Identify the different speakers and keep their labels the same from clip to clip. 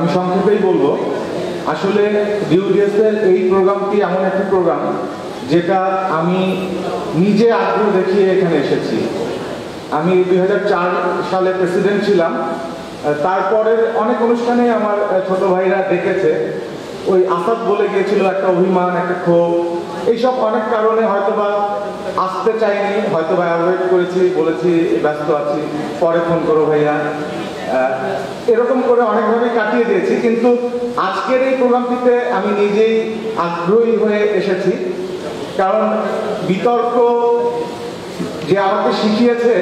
Speaker 1: আমি সংক্ষেপেই বলব, আসলে ডিউডিএস এর এই প্রোগ্রামটি এমন একটি প্রোগ্রাম যেটা আমি নিজে আগ্রহ দেখিয়ে এখানে এসেছি। আমি দু হাজার চার সালে প্রেসিডেন্ট ছিলাম তারপরের অনেক অনুষ্ঠানে আমার ছোট ভাইরা দেখেছে ওই আসাদ বলে গিয়েছিল একটা অভিমান, একটা ক্ষোভ। এইসব অনেক কারণে হয়তোবা আসতে চাইনি, হয়তোবা অ্যাভয়েড করেছি, বলেছি, ব্যস্ত আছি। পরে ফোন করো ভাইয়া। এরকম করে অনেকভাবে কাটিয়ে দিয়েছি, কিন্তু আজকের এই প্রোগ্রামটিতে আমি নিজেই আগ্রহী হয়ে এসেছি। কারণ বিতর্ক যে আমাকে শিখিয়েছে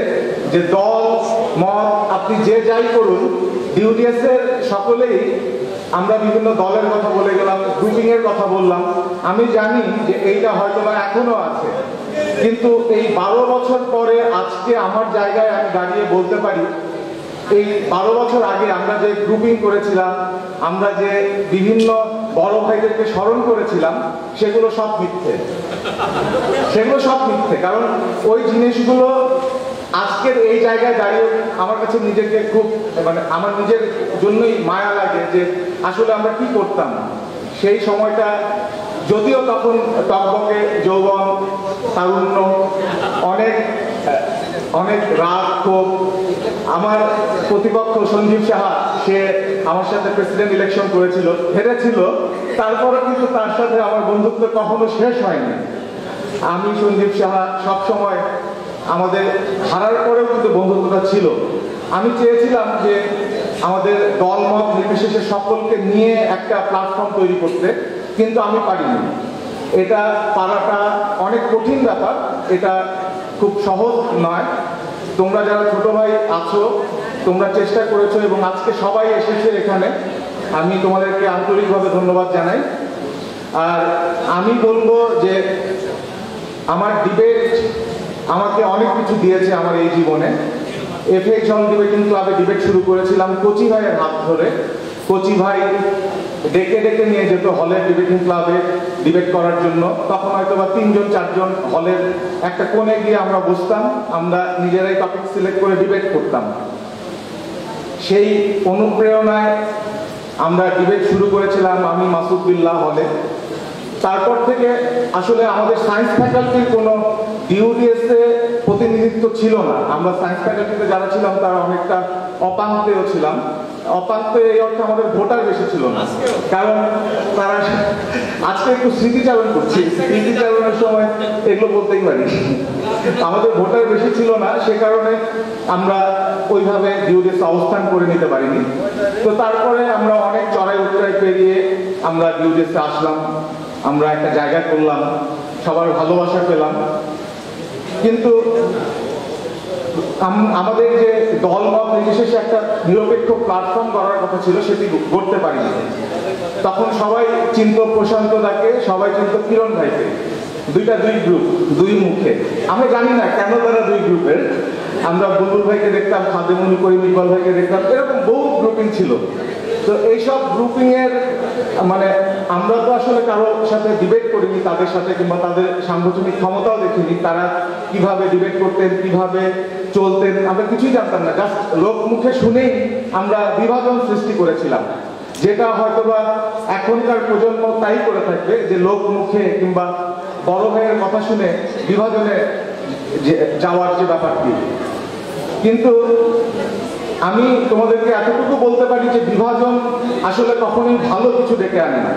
Speaker 1: যে দল, মত, আপনি যে যাই করুন ডিউডিএস এর সকলেই আমরা বিভিন্ন দলের কথা বলে গেলাম গ্রুপিং এর কথা বললাম। আমি জানি যে এইটা হয়তো বা এখনও আছে। কিন্তু এই বারো বছর পরে আজকে আমার জায়গায় আমি দাঁড়িয়ে বলতে পারি এই বারো বছর আগে আমরা যে গ্রুপিং করেছিলাম, আমরা যে বিভিন্ন বড় ভাইদেরকে স্মরণ করেছিলাম, সেগুলো সব মিথ্যে। সেগুলো সব মিথ্যে, কারণ ওই জিনিসগুলো আজকের এই জায়গায় দাঁড়িয়ে আমার কাছে নিজেকে খুব মানে আমার নিজের জন্যই মায়া লাগে যে আসলে আমরা কি করতাম। সেই সময়টা যদিও তখন টকবকে, যৌবন, তারুণ্য, অনেক অনেক রাগ, ক্ষোভ। আমার প্রতিপক্ষ সঞ্জীব সাহা, সে আমার সাথে প্রেসিডেন্ট ইলেকশন করেছিল, হেরেছিল। তারপরে কিন্তু তার সাথে আমার বন্ধুত্ব কখনো শেষ হয়নি। আমি সঞ্জীব সাহা সবসময় আমাদের হারার পরেও কিন্তু বন্ধুত্বটা ছিল। আমি চেয়েছিলাম যে আমাদের দলমত নির্বিশেষে সকলকে নিয়ে একটা প্ল্যাটফর্ম তৈরি করতে, কিন্তু আমি পারিনি। এটা পারাটা অনেক কঠিন ব্যাপার। এটা খুব সহজ নয়। তোমরা যারা ছোট ভাই আছো, তোমরা চেষ্টা করেছ এবং আজকে সবাই এসেছে এখানে। আমি তোমাদেরকে আন্তরিকভাবে ধন্যবাদ জানাই। আর আমি বলব যে আমার ডিবেট আমাকে অনেক কিছু দিয়েছে আমার এই জীবনে। এফএ ডিবেটিং ক্লাবে ডিবেট শুরু করেছিলাম কোচি ভাইয়ের হাত ধরে। কোচি ভাই ডেকে ডেকে নিয়ে যেত হলের ডিবেটিং ক্লাবে ডিবেট করার জন্য। তখন হয়তো বা তিনজন, চারজন হলের একটা কোণে গিয়ে আমরা বসতাম, আমরা নিজেরাই টপিক সিলেক্ট করে ডিবেট করতাম। সেই অনুপ্রেরণায় আমরা ডিবেট শুরু করেছিলাম আমি, মাসুদ হলে। তারপর থেকে আসলে আমাদের সায়েন্স ফ্যাকাল্টির কোনো ডিউডিএস প্রতিনিধিত্ব ছিল না। আমরা সায়েন্স ফ্যাকাল্টিতে যারা ছিলাম তারা অনেকটা অপাঙ্কেও ছিলাম। অপাঙ্কে এই অর্থে আমাদের ভোটার বেশি ছিল না। কারণ তারা আজকে একটু স্মৃতিচারণ করছি। স্মৃতিচারণের সময় এগুলো বলতেই পারি। আমাদের ভোটার বেশি ছিল না সে কারণে আমরা ওইভাবে ডিউডিএস অবস্থান করে নিতে পারিনি। তো তারপরে আমরা অনেক চড়াই উত্তরাই পেরিয়ে আমরা ডিউডিএসে আসলাম। আমরা একটা জায়গা করলাম সবার ভালোবাসা পেলাম। কিন্তু আমাদের যে দল মত নির্বিশেষে একটা নিরপেক্ষ প্ল্যাটফর্ম করার কথা ছিল, সেটি করতে পারিনি। তখন সবাই চিন্ত প্রশান্ত দাকে, সবাই চিন্ত কিরণ ভাইকে। দুইটা দুই গ্রুপ দুই মুখে। আমি জানি না কেন তারা দুই গ্রুপের আমরা বুলবুল ভাইকে দেখতাম, খাদেমুল করিম, ইকবাল ভাইকে দেখতাম, এরকম বহু গ্রুপিং ছিল। তো এইসব গ্রুপিং এর মানে আমরা তো আসলে কারোর সাথে ডিবেট করিনি, তাদের সাথে কিংবা তাদের সাংগঠনিক ক্ষমতাও দেখিনি, তারা কীভাবে ডিবেট করতেন, কীভাবে চলতেন, আমরা কিছুই জানতাম না। জাস্ট লোক মুখে শুনেই আমরা বিভাজন সৃষ্টি করেছিলাম। যেটা হয়তোবা এখনকার প্রজন্ম তাই করে থাকবে, যে লোক মুখে কিংবা বড় ভাইয়ের কথা শুনে বিভাজনে যাওয়ার যে ব্যাপারটি। কিন্তু আমি তোমাদেরকে এতটুকু বলতে পারি যে বিভাজন আসলে কখনোই ভালো কিছু ডেকে আনে না।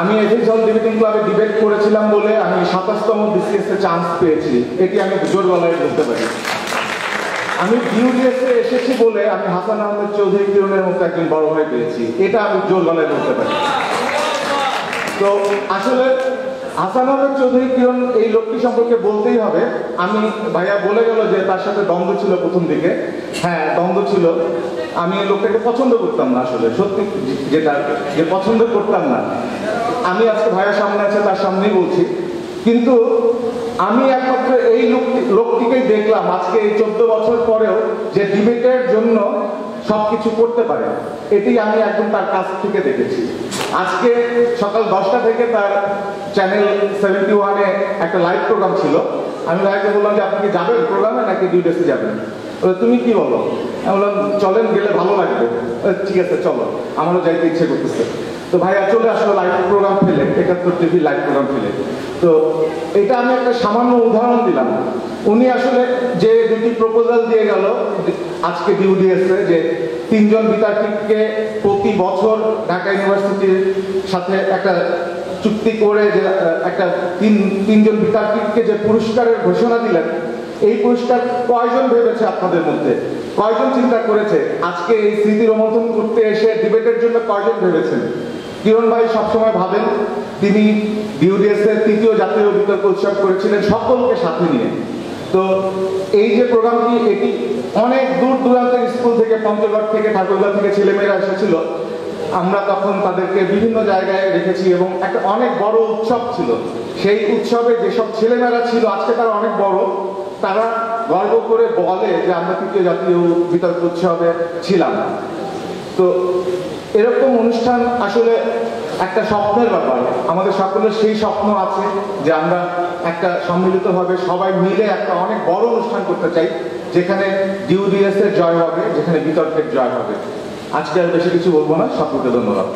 Speaker 1: আমি এফিসল ডিবেটিং ক্লাবে ডিবেট করেছিলাম বলে আমি সাতাশতম বিসিএস চান্স পেয়েছি। এটি আমি জোর গলায় বলতে পারি। আমি ডিউডিএস এ এসেছি বলে আমি হাসান আহমেদ চৌধুরী কিরণের মতো একজন বড় হয়ে পেয়েছি। এটা আমি জোর গলায় বলতে পারি। তো আসলে হাসান চৌধুরী কিরণ এই লোকটি সম্পর্কে বলতেই হবে। আমি ভাইয়া বলে গেল যে তার সাথে দ্বন্দ্ব ছিল প্রথম দিকে। হ্যাঁ দ্বন্দ্ব ছিল। আমি এই লোকটাকে পছন্দ করতাম না আসলে, সত্যি যেটা, যে পছন্দ করতাম না। আমি আজকে ভাইয়ার সামনে আছে, তার সামনেই বলছি। কিন্তু আমি একমাত্র এই লোকটি লোকটিকেই দেখলাম। আজকে এই চোদ্দ বছর পরেও যে ডিবেটের জন্য সবকিছু করতে পারে। এটি আমি একদম তার কাছ থেকে দেখেছি। আজকে সকাল দশটা থেকে তার চ্যানেল সেভেন্টি ওয়ানে একটা লাইভ প্রোগ্রাম ছিল। আমি ভাইকে বললাম যে আপনি কি যাবেন প্রোগ্রামে নাকি ডিউটেসে যাবেন? বলে, তুমি কি বলো? আমি বললাম চলেন গেলে ভালো লাগবে। ঠিক আছে চলো। আমারও যাইতে ইচ্ছে করতেছে। তো ভাইয়া চলে আসলো লাইভ প্রোগ্রাম ফেলে একাত্তর টিভি লাইভ প্রোগ্রাম ফেলে। তো এটা আমি একটা সামান্য উদাহরণ দিলাম। উনি আসলে যে দুটি প্রপোজাল দিয়ে গেল আজকে ডিউ দিয়েছে যে তিনজন বিতার্কিককে প্রতি বছর ঢাকা ইউনিভার্সিটির সাথে একটা চুক্তি করে যে একটা তিন, তিনজন বিতার্কিককে যে পুরস্কারের ঘোষণা দিলেন, এই পুরস্কার কয়জন ভেবেছে আপনাদের মধ্যে? কয়জন চিন্তা করেছে, আজকে এই স্মৃতি রোমন্থন করতে এসে ডিবেটের জন্য কয়জন ভেবেছেন? কিরণ ভাই সবসময় ভাবেন, তিনি বিউডিএস এর তৃতীয় জাতীয় বিতর্ক উৎসব করেছিলেন সকলকে সাথে নিয়ে। তো এই যে প্রোগ্রামটি, এটি অনেক দূর দূরান্তের স্কুল থেকে পঞ্চগড় থেকে ঠাকুরগাঁ থেকে ছেলেমেয়েরা এসেছিল। আমরা তখন তাদেরকে বিভিন্ন জায়গায় রেখেছি এবং একটা অনেক বড় উৎসব ছিল। সেই উৎসবে যেসব ছেলেমেয়েরা ছিল, আজকে তারা অনেক বড়। তারা গর্ব করে বলে যে আমরা তৃতীয় জাতীয় বিতর্ক উৎসবে ছিলাম। তো এরকম অনুষ্ঠান আসলে একটা স্বপ্নের ব্যাপার। আমাদের সকলের সেই স্বপ্ন আছে যে আমরা একটা সম্মিলিতভাবে সবাই মিলে একটা অনেক বড় অনুষ্ঠান করতে চাই, যেখানে ডিউডিএস এর জয় হবে, যেখানে বিতর্কের জয় হবে। আজকে আর বেশি কিছু বলব না। সকলকে ধন্যবাদ।